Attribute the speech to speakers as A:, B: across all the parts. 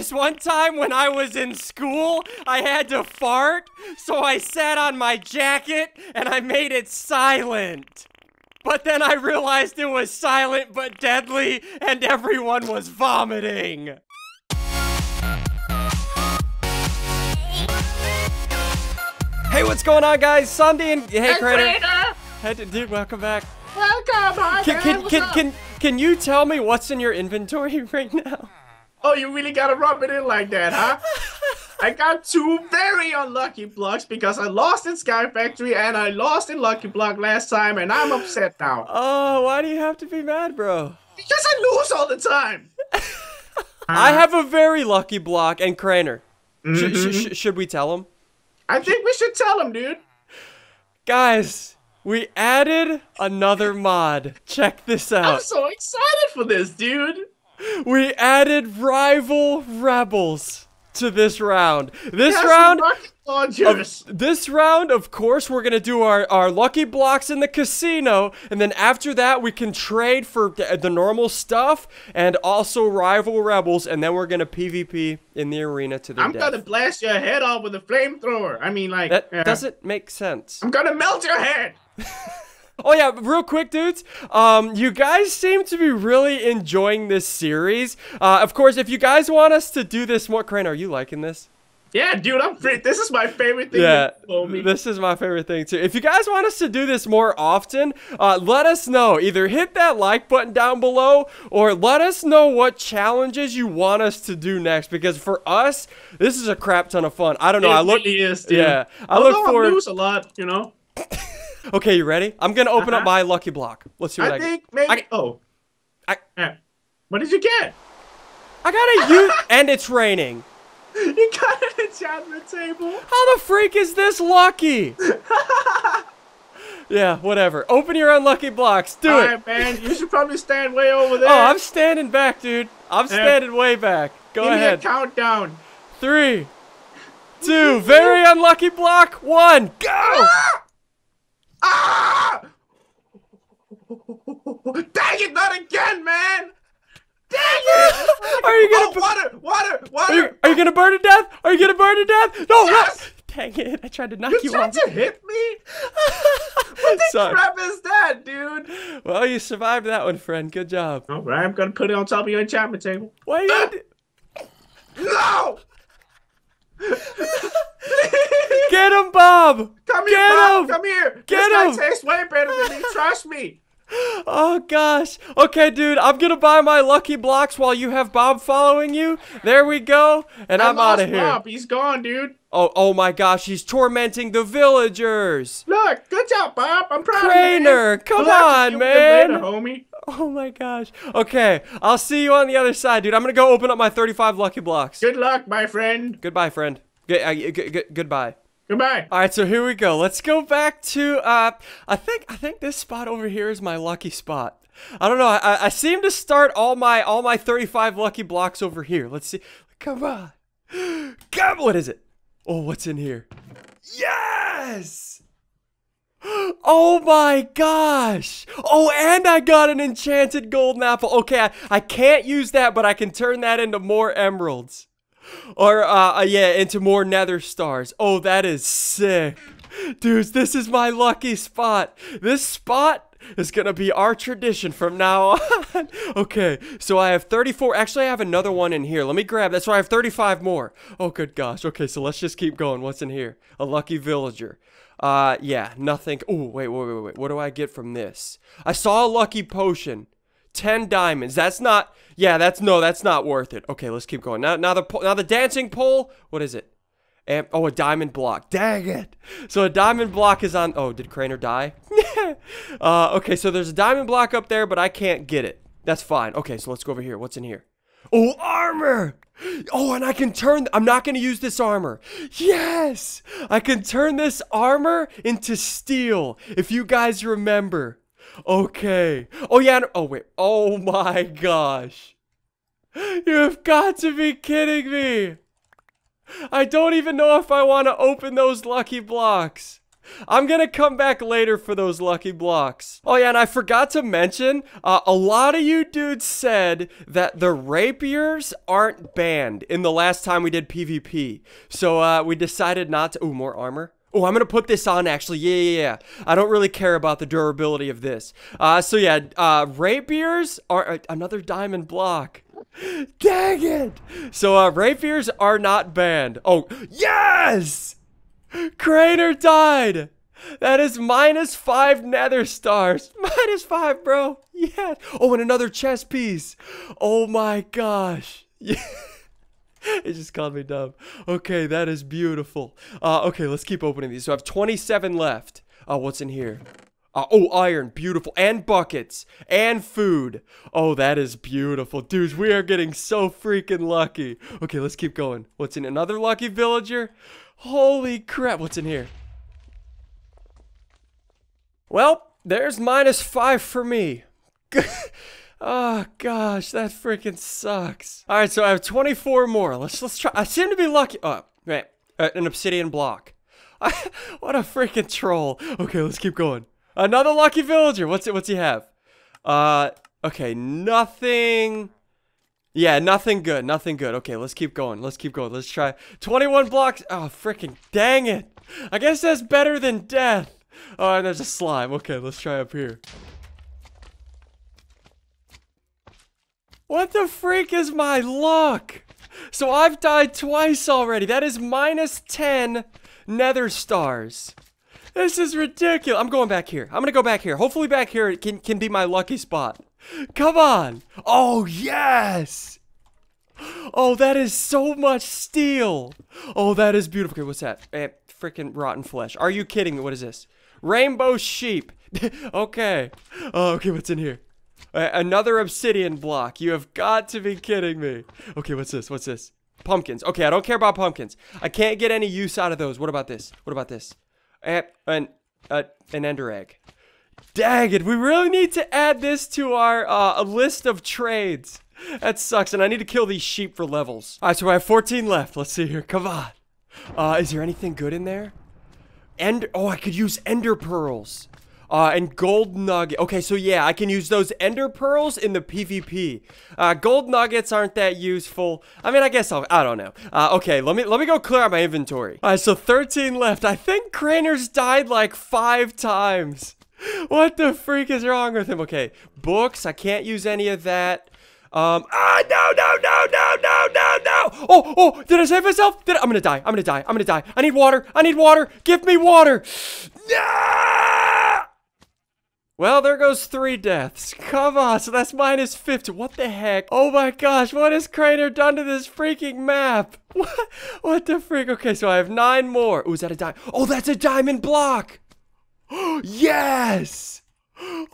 A: this one time when I was in school, I had to fart, so I sat on my jacket and I made it silent. But then I realized it was silent but deadly, and everyone was vomiting. Hey, what's going on, guys? SSundee and hey, Crainer. Hey, dude, welcome back.
B: Welcome, hi
A: Can can can, can can you tell me what's in your inventory right now?
B: Oh, you really gotta rub it in like that, huh? I got two very unlucky blocks because I lost in Sky Factory and I lost in Lucky Block last time, and I'm upset now.
A: Oh, why do you have to be mad, bro?
B: Because I lose all the time.
A: I have a very lucky block and Crainer.
B: Mm-hmm.
A: sh- sh- should we tell him?
B: I think we should tell him, dude.
A: Guys, we added another mod. Check this out.
B: I'm so excited for this, dude.
A: We added rival rebels to this round. This
B: Yes,
A: round
B: launchers.
A: This round, of course, we're gonna do our, our lucky blocks in the casino, and then after that, we can trade for the, normal stuff and also rival rebels, and then we're gonna PvP in the arena to the
B: I'm
A: death.
B: gonna blast your head off with a flamethrower. I mean, like,
A: That
B: uh,
A: doesn't make sense.
B: I'm gonna melt your head.
A: Oh yeah, real quick, dudes. Um, you guys seem to be really enjoying this series. Uh, of course, if you guys want us to do this more, Crane, are you liking this?
B: Yeah, dude, I'm free. This is my favorite thing.
A: Yeah,
B: me.
A: this is my favorite thing too. If you guys want us to do this more often, uh, let us know. Either hit that like button down below, or let us know what challenges you want us to do next. Because for us, this is a crap ton of fun. I don't know.
B: It
A: I look.
B: really is, dude.
A: Yeah, I
B: Although
A: look forward.
B: I lose a lot, you know.
A: Okay, you ready? I'm gonna open up
B: Uh-huh.
A: my lucky block. Let's see what I,
B: I
A: get.
B: think maybe.
A: I-
B: oh,
A: I-
B: what did you get?
A: I got a U, and it's raining.
B: You got an enchantment table.
A: How the freak is this lucky? yeah, whatever. Open your unlucky blocks. Do
B: All
A: it.
B: right, man. You should probably stand way over there.
A: Oh, I'm standing back, dude. I'm standing way back. Go
B: Give
A: ahead.
B: me a countdown.
A: Three, two, very unlucky block. One, go.
B: Ah! Dang it! Not again, man. Dang it!
A: Are you gonna?
B: Oh,
A: bu-
B: water, water,
A: are, you,
B: water.
A: are you gonna burn to death? Are you gonna burn to death? No,
B: Yes!
A: no. Dang it! I tried to knock
B: You
A: you
B: tried
A: off.
B: to hit me? What the
A: Sorry.
B: crap is that, dude?
A: Well, you survived that one, friend. Good job.
B: All right, I'm gonna put it on top of your enchantment table.
A: Why you? gonna do-
B: No!
A: Get him, Bob.
B: Come here,
A: Get
B: Bob.
A: him!
B: Come here.
A: Get
B: this
A: him!
B: guy tastes way better than me. Trust me.
A: Oh gosh. Okay, dude, I'm gonna buy my lucky blocks while you have Bob following you. There we go. And
B: I
A: I'm out of here.
B: Bob. He's gone, dude.
A: Oh, oh my gosh, he's tormenting the villagers.
B: Look, good job, Bob. I'm proud of
A: Crainer,
B: you.
A: come
B: We'll
A: on, man.
B: Later, homie.
A: Oh my gosh. Okay, I'll see you on the other side, dude. I'm gonna go open up my 35 lucky blocks.
B: Good luck, my friend.
A: Goodbye, friend. Uh, g- g- goodbye.
B: Goodbye.
A: All right, so here we go. Let's go back to uh I think I think this spot over here is my lucky spot. I don't know. I, I seem to start all my all my 35 lucky blocks over here. Let's see. Come on. Come what is it? Oh, what's in here? Yes! Oh my gosh! Oh, and I got an enchanted golden apple. Okay, I, I can't use that, but I can turn that into more emeralds. Or, uh, uh, yeah, into more nether stars. Oh, that is sick. Dudes, this is my lucky spot. This spot is gonna be our tradition from now on. okay, so I have 34. Actually, I have another one in here. Let me grab that. So I have 35 more. Oh, good gosh. Okay, so let's just keep going. What's in here? A lucky villager. Uh, yeah, nothing. Oh, wait, wait, wait, wait. What do I get from this? I saw a lucky potion. 10 diamonds. That's not Yeah, that's no, that's not worth it. Okay, let's keep going. Now now the now the dancing pole, what is it? Oh, a diamond block. Dang it. So a diamond block is on Oh, did Crainer die? uh okay, so there's a diamond block up there, but I can't get it. That's fine. Okay, so let's go over here. What's in here? Oh, armor! Oh, and I can turn. I'm not going to use this armor. Yes! I can turn this armor into steel. If you guys remember. Okay. Oh, yeah. Oh, wait. Oh, my gosh. You have got to be kidding me. I don't even know if I want to open those lucky blocks. I'm gonna come back later for those lucky blocks. Oh yeah, and I forgot to mention, uh, a lot of you dudes said that the rapiers aren't banned in the last time we did PvP. So uh, we decided not to. Ooh, more armor. Oh, I'm gonna put this on actually. Yeah, yeah, yeah. I don't really care about the durability of this. Uh, so yeah, uh, rapiers are uh, another diamond block. Dang it! So uh, rapiers are not banned. Oh, yes! Crainer died! That is minus five nether stars. Minus five, bro. Yeah. Oh, and another chess piece. Oh my gosh. Yeah. it just called me dumb. Okay, that is beautiful. Uh, okay, let's keep opening these. So I have 27 left. Uh, what's in here? Uh, oh, iron, beautiful, and buckets, and food. Oh, that is beautiful. Dudes, we are getting so freaking lucky. Okay, let's keep going. What's in another lucky villager? Holy crap, what's in here? Well, there's minus five for me. oh gosh, that freaking sucks. All right, so I have 24 more. Let's let's try. I seem to be lucky. Oh, right, uh, an obsidian block. what a freaking troll. Okay, let's keep going. Another lucky villager. What's it? What's he have? Uh, okay, nothing. Yeah, nothing good. Nothing good. Okay, let's keep going. Let's keep going. Let's try 21 blocks. Oh, freaking dang it. I guess that's better than death. Oh, and there's a slime. Okay, let's try up here. What the freak is my luck? So I've died twice already. That is minus 10 nether stars. This is ridiculous. I'm going back here. I'm gonna go back here. Hopefully back here can, can be my lucky spot. Come on. Oh, yes. Oh, that is so much steel. Oh, that is beautiful. Okay, what's that? Eh, freaking rotten flesh. Are you kidding me? What is this? Rainbow sheep. okay. Oh, okay, what's in here? Uh, another obsidian block. You have got to be kidding me. Okay, what's this? What's this? Pumpkins. Okay, I don't care about pumpkins. I can't get any use out of those. What about this? What about this? Uh, an, uh, an ender egg. Dang it, we really need to add this to our uh, list of trades. That sucks, and I need to kill these sheep for levels. All right, so I have 14 left. Let's see here. Come on. Uh, is there anything good in there? End. Oh, I could use ender pearls. Uh, and gold nugget. Okay, so yeah, I can use those ender pearls in the PvP. Uh, gold nuggets aren't that useful. I mean, I guess I'll, I don't know. Uh, okay, let me, let me go clear out my inventory. All right, so 13 left. I think Crainer's died like five times. What the freak is wrong with him? Okay, books. I can't use any of that. Um, ah, no, no, no, no, no, no, no. Oh, oh, did I save myself? Did I, I'm gonna die. I'm gonna die. I'm gonna die. I need water. I need water. Give me water. No! Well, there goes three deaths. Come on, so that's minus 50. What the heck? Oh my gosh, what has Crainer done to this freaking map? What, what the freak? Okay, so I have nine more. Oh, is that a diamond? Oh, that's a diamond block. yes!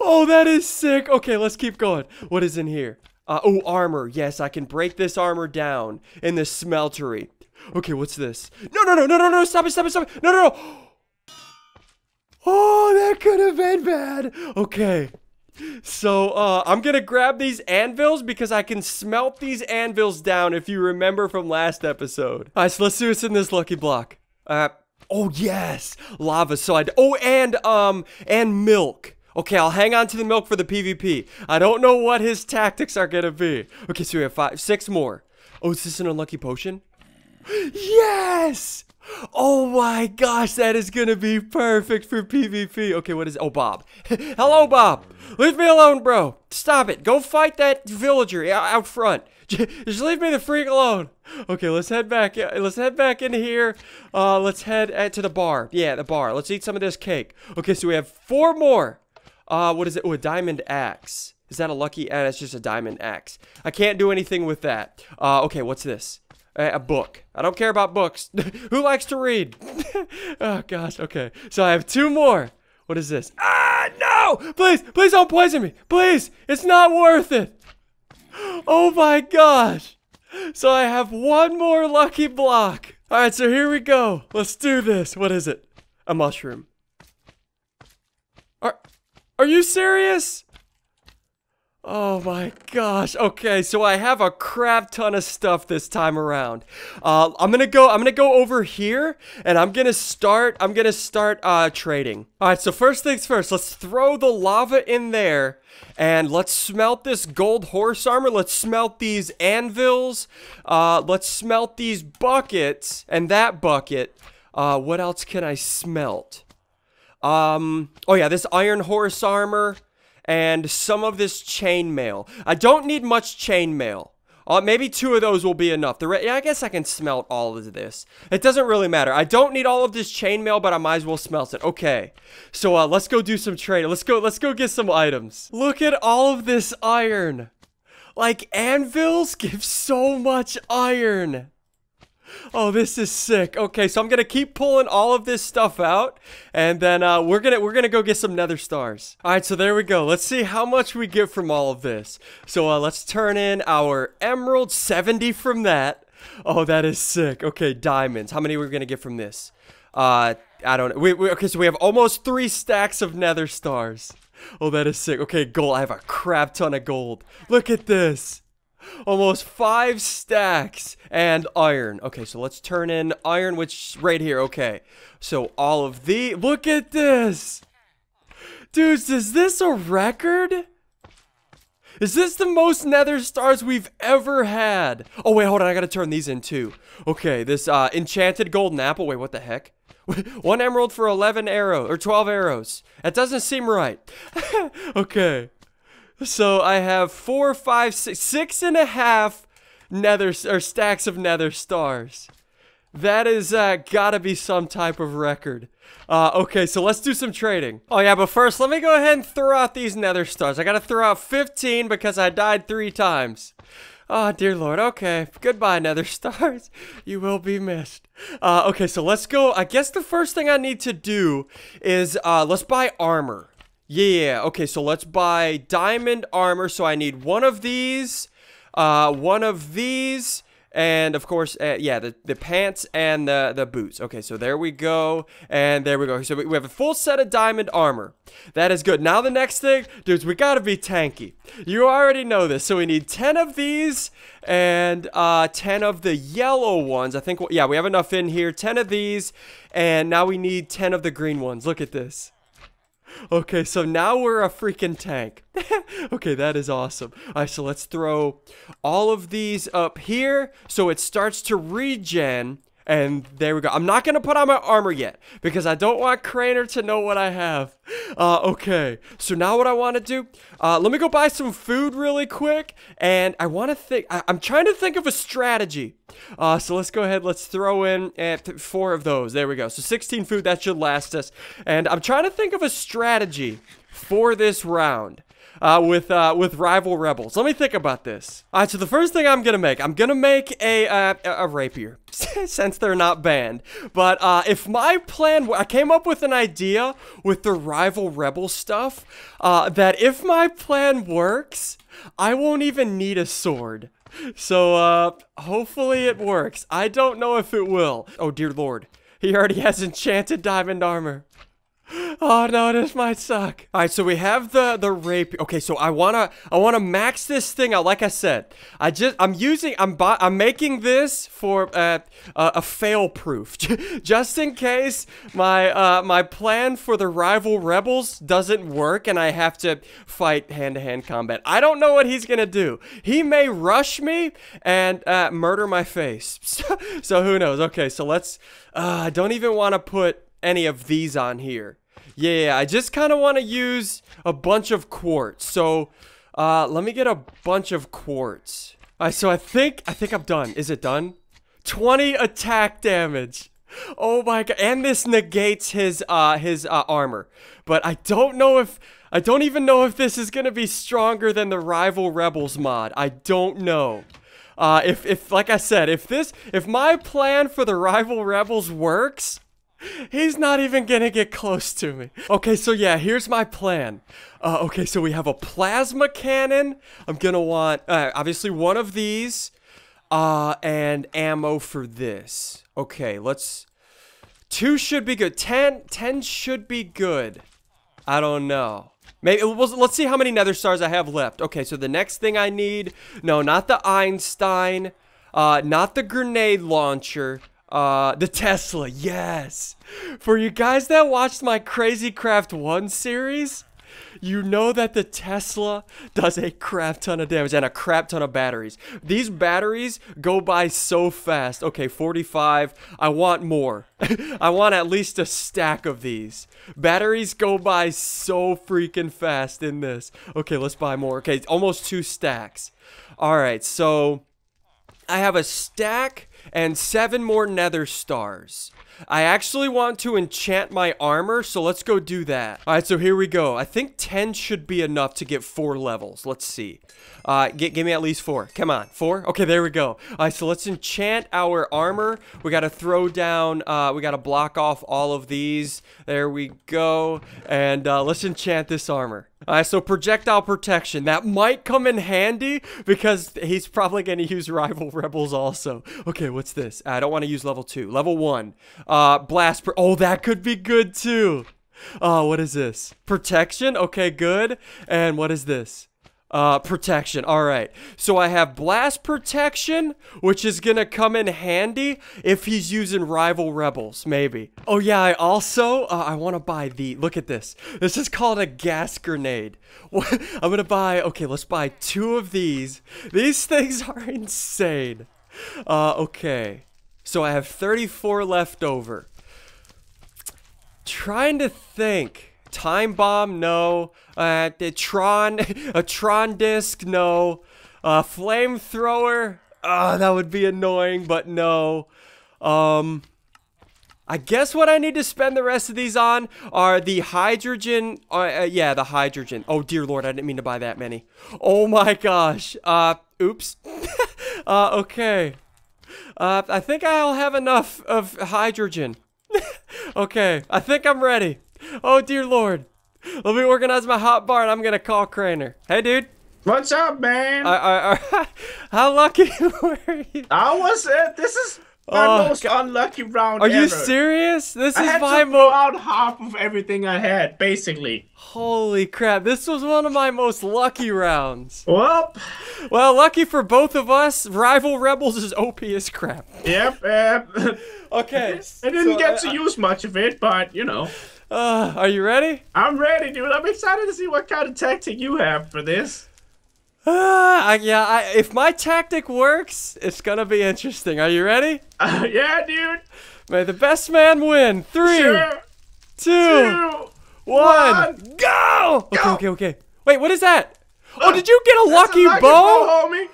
A: Oh, that is sick. Okay, let's keep going. What is in here? Uh, oh, armor. Yes, I can break this armor down in the smeltery. Okay, what's this? No, no, no, no, no, no, stop it, stop it, stop it. No, no, no. Oh, that could have been bad. Okay. So, uh, I'm gonna grab these anvils because I can smelt these anvils down if you remember from last episode. Alright, so let's see what's in this lucky block. Uh, oh yes! Lava, so I, oh, and, um, and milk. Okay, I'll hang on to the milk for the PvP. I don't know what his tactics are gonna be. Okay, so we have five, six more. Oh, is this an unlucky potion? Yes! Oh my gosh, that is gonna be perfect for PvP. Okay, what is? it? Oh, Bob. Hello, Bob. Leave me alone, bro. Stop it. Go fight that villager out front. Just leave me the freak alone. Okay, let's head back. Let's head back in here. Uh, let's head uh, to the bar. Yeah, the bar. Let's eat some of this cake. Okay, so we have four more. Uh, what is it? Oh, a diamond axe. Is that a lucky? Uh, it's just a diamond axe. I can't do anything with that. Uh, okay, what's this? A book. I don't care about books. Who likes to read? oh gosh. Okay. So I have two more. What is this? Ah, no! Please, please don't poison me. Please. It's not worth it. Oh my gosh. So I have one more lucky block. All right, so here we go. Let's do this. What is it? A mushroom. Are, are you serious? Oh my gosh. Okay, so I have a crap ton of stuff this time around. Uh, I'm gonna go. I'm gonna go over here, and I'm gonna start. I'm gonna start uh, trading. All right. So first things first. Let's throw the lava in there, and let's smelt this gold horse armor. Let's smelt these anvils. Uh, let's smelt these buckets and that bucket. Uh, what else can I smelt? Um. Oh yeah, this iron horse armor and some of this chainmail. I don't need much chainmail. Uh, maybe two of those will be enough. The yeah, I guess I can smelt all of this. It doesn't really matter. I don't need all of this chainmail, but I might as well smelt it. Okay, so uh, let's go do some trading. Let's go. Let's go get some items. Look at all of this iron. Like anvils give so much iron. Oh, this is sick. Okay, so I'm gonna keep pulling all of this stuff out, and then uh, we're gonna we're gonna go get some Nether stars. All right, so there we go. Let's see how much we get from all of this. So uh, let's turn in our emerald 70 from that. Oh, that is sick. Okay, diamonds. How many are we gonna get from this? Uh, I don't know. We, we, okay, so we have almost three stacks of Nether stars. Oh, that is sick. Okay, gold. I have a crap ton of gold. Look at this almost five stacks and iron. Okay, so let's turn in iron, which right here. Okay, so all of the look at this, dudes. Is this a record? Is this the most nether stars we've ever had? Oh, wait, hold on. I gotta turn these in too. Okay, this uh, enchanted golden apple. Wait, what the heck? One emerald for 11 arrows, or 12 arrows. That doesn't seem right. okay. So I have four, five, six, six and a half nether or stacks of nether stars. That is uh, gotta be some type of record. Uh, okay, so let's do some trading. Oh yeah, but first, let me go ahead and throw out these nether stars. I gotta throw out 15 because I died three times. Oh, dear lord. Okay. Goodbye, nether stars. You will be missed. Uh, okay, so let's go. I guess the first thing I need to do is uh, let's buy armor. Yeah, okay, so let's buy diamond armor. So I need one of these, uh, one of these, and of course, uh, yeah, the, the pants and the, the boots. Okay, so there we go, and there we go. So we have a full set of diamond armor. That is good. Now the next thing, dudes, we gotta be tanky. You already know this. So we need 10 of these and uh, 10 of the yellow ones. I think, yeah, we have enough in here. 10 of these, and now we need 10 of the green ones. Look at this. Okay, so now we're a freaking tank. okay, that is awesome. All right, so let's throw all of these up here so it starts to regen and there we go. I'm not going to put on my armor yet because I don't want Crainer to know what I have. Uh, okay, so now what I want to do, uh, let me go buy some food really quick. And I want to think, I- am trying to think of a strategy. Uh, so let's go ahead, let's throw in four of those. There we go. So 16 food, that should last us. And I'm trying to think of a strategy for this round uh, with uh, with rival rebels. Let me think about this. All right, so the first thing I'm gonna make, I'm gonna make a uh, a rapier since they're not banned. But uh, if my plan, I came up with an idea with the rival rebel stuff uh, that if my plan works, I won't even need a sword. So uh, hopefully it works. I don't know if it will. Oh dear lord. He already has enchanted diamond armor. Oh no, this might suck. All right, so we have the the rape. Okay, so I wanna I wanna max this thing out. Like I said, I just I'm using I'm I'm making this for uh, uh, a fail proof, just in case my uh, my plan for the rival rebels doesn't work and I have to fight hand to hand combat. I don't know what he's gonna do. He may rush me and uh, murder my face. so, who knows? Okay, so let's. Uh, I don't even want to put any of these on here. Yeah, I just kind of want to use a bunch of quartz. So, uh, let me get a bunch of quartz. All right, so I think, I think I'm done. Is it done? 20 attack damage. Oh my god, and this negates his, uh, his, uh, armor. But I don't know if, I don't even know if this is gonna be stronger than the Rival Rebels mod. I don't know. Uh, if, if, like I said, if this, if my plan for the Rival Rebels works, He's not even gonna get close to me. Okay, so yeah, here's my plan. Uh, okay, so we have a plasma cannon. I'm gonna want, uh, obviously, one of these. Uh, and ammo for this. Okay, let's... Two should be good. Ten, ten should be good. I don't know. Maybe well, let's see how many nether stars I have left. Okay, so the next thing I need, no, not the Einstein, uh, not the grenade launcher, uh, the Tesla. Yes. For you guys that watched my Crazy Craft 1 series, you know that the Tesla does a crap ton of damage and a crap ton of batteries. These batteries go by so fast. Okay, 45. I want more. I want at least a stack of these. Batteries go by so freaking fast in this. Okay, let's buy more. Okay, almost two stacks. All right, so I have a stack and seven more nether stars. I actually want to enchant my armor, so let's go do that. All right, so here we go. I think 10 should be enough to get four levels. Let's see. Uh, get, give me at least four. Come on, four? Okay, there we go. All right, so let's enchant our armor. We got to throw down, uh, we got to block off all of these. There we go. And uh, let's enchant this armor. Alright, so projectile protection. That might come in handy because he's probably going to use rival rebels also. Okay, what's this? I don't want to use level 2. Level 1. Uh, blast. oh, that could be good too. Oh, what is this? Protection? Okay, good. And what is this? Uh, protection. All right. So I have blast protection, which is going to come in handy if he's using rival rebels, maybe. Oh, yeah. I also, uh, I want to buy the, look at this. This is called a gas grenade. I'm going to buy, okay, let's buy two of these. These things are insane. Uh, okay. So I have 34 left over. Trying to think. Time bomb, no. Uh, Tron, a Tron disc, no. Uh, flamethrower, uh, that would be annoying, but no. Um, I guess what I need to spend the rest of these on are the hydrogen. Uh, uh, yeah, the hydrogen. Oh, dear Lord, I didn't mean to buy that many. Oh my gosh. Uh, oops. uh, okay. Uh, I think I'll have enough of hydrogen. okay, I think I'm ready. Oh, dear Lord. Let me organize my hot bar and I'm going to call Crainer. Hey, dude.
B: What's up, man?
A: I, I, I, how lucky were you?
B: I was, uh, this is my oh, most God. unlucky round
A: Are
B: ever.
A: you serious? This
B: I
A: is my
B: throw out half of everything I had, basically.
A: Holy crap! This was one of my most lucky rounds.
B: Well,
A: well, lucky for both of us. Rival Rebels is OP as crap.
B: Yep. yep.
A: okay.
B: I didn't so, get to use much of it, but you know.
A: Uh, are you ready?
B: I'm ready, dude. I'm excited to see what kind of tactic you have for this.
A: Uh, yeah, I, if my tactic works, it's gonna be interesting. Are you ready?
B: Uh, yeah, dude.
A: May the best man win. Three,
B: sure.
A: two, two one, one, go! Okay, okay, okay. Wait, what is that? Oh, did you get a lucky,
B: a lucky
A: bow?
B: bow homie.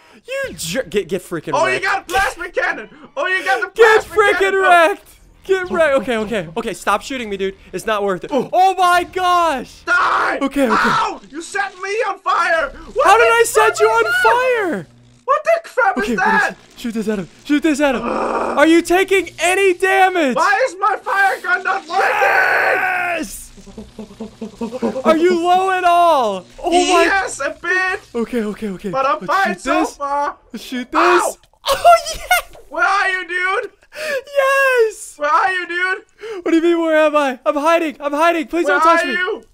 A: You get get freaking.
B: Oh,
A: wrecked.
B: you got a plasma cannon. Oh, you got the plasma get
A: freaking
B: cannon,
A: wrecked. Get right. Okay, okay, okay. Stop shooting me, dude. It's not worth it. Oh, my gosh.
B: Die.
A: Okay, okay.
B: Ow! You set me on fire. What
A: How did I set you on fire?
B: What the crap
A: okay,
B: is that?
A: Is, shoot this at him. Shoot this at him. Are you taking any damage?
B: Why is my fire gun not working?
A: Yes. Are you low at all?
B: Oh my. Yes, a bit.
A: Okay, okay, okay.
B: But I'm Let's fine so
A: this.
B: far.
A: Let's shoot this. Ow.
B: Oh yeah. Where are you, dude?
A: Yes!
B: Where are you, dude?
A: What do you mean, where am I? I'm hiding. I'm hiding. Please
B: where
A: don't touch
B: me.
A: Where are You?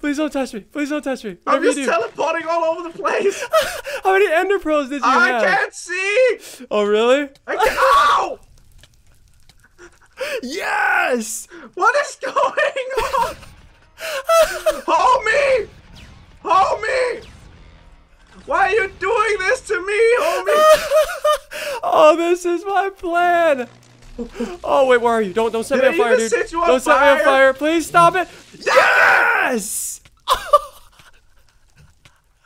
A: Please don't touch me. Please don't touch me.
B: Whatever
A: I'm just
B: teleporting all over the place.
A: How many ender pearls did you
B: I
A: have?
B: I can't see.
A: Oh, really?
B: I can't. Ow!
A: yes!
B: What is going on? Hold me! Hold me! Why are you doing this to me, homie?
A: oh, this is my plan. Oh wait, where are you? Don't don't set
B: Did
A: me on fire, dude. Don't
B: set
A: me on fire. Please stop it. Yes!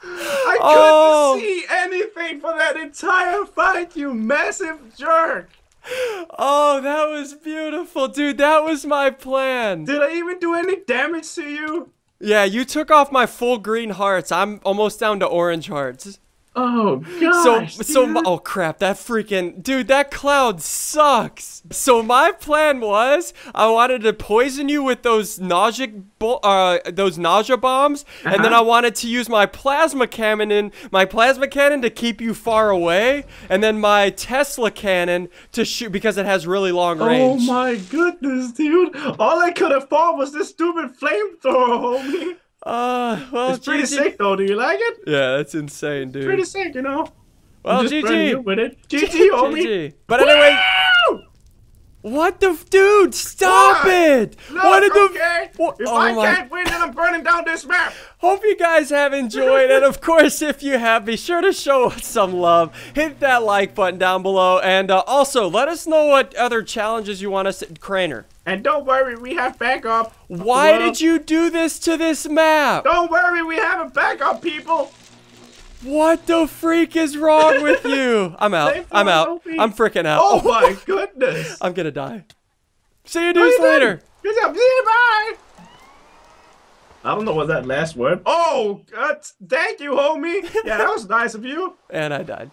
B: I couldn't oh. see anything for that entire fight, you massive jerk.
A: Oh, that was beautiful, dude. That was my plan.
B: Did I even do any damage to you?
A: Yeah, you took off my full green hearts. I'm almost down to orange hearts.
B: Oh
A: So,
B: gosh.
A: so,
B: dude.
A: my, oh crap, that freaking, dude, that cloud sucks. So my plan was, I wanted to poison you with those nausea, uh, those nausea bombs, and then
B: Uh-huh.
A: I wanted to use my plasma cannon, my plasma cannon to keep you far away, and then my Tesla cannon to shoot because it has really long range.
B: Oh my goodness, dude! All I could have thought was this stupid flamethrower, homie.
A: Uh, well,
B: It's pretty
A: GG.
B: sick though. Do you like it?
A: Yeah, that's insane, dude.
B: Pretty sick, you know.
A: well,
B: I'm just burning you
A: GG.
B: with it. GG, homie.
A: GG. But anyway, what the, f- dude? Stop
B: What?
A: it!
B: Look,
A: what did the?
B: okay.
A: What-
B: If
A: oh
B: I
A: my-
B: can't win, then I'm burning down this map.
A: Hope you guys have enjoyed, and of course, if you have, be sure to show us some love. Hit that like button down below, and uh, also let us know what other challenges you want us Crainer.
B: And don't worry, we have backup.
A: Why
B: Well,
A: did you do this to this map?
B: Don't worry, we have a backup, people.
A: What the freak is wrong with you? I'm out. I'm out. I'm freaking out.
B: Oh my goodness.
A: I'm gonna die. See you dudes later.
B: Good job. See you. Bye. I don't know what that last word. Oh, God. Thank you, homie. Yeah, that was nice of you.
A: And I died.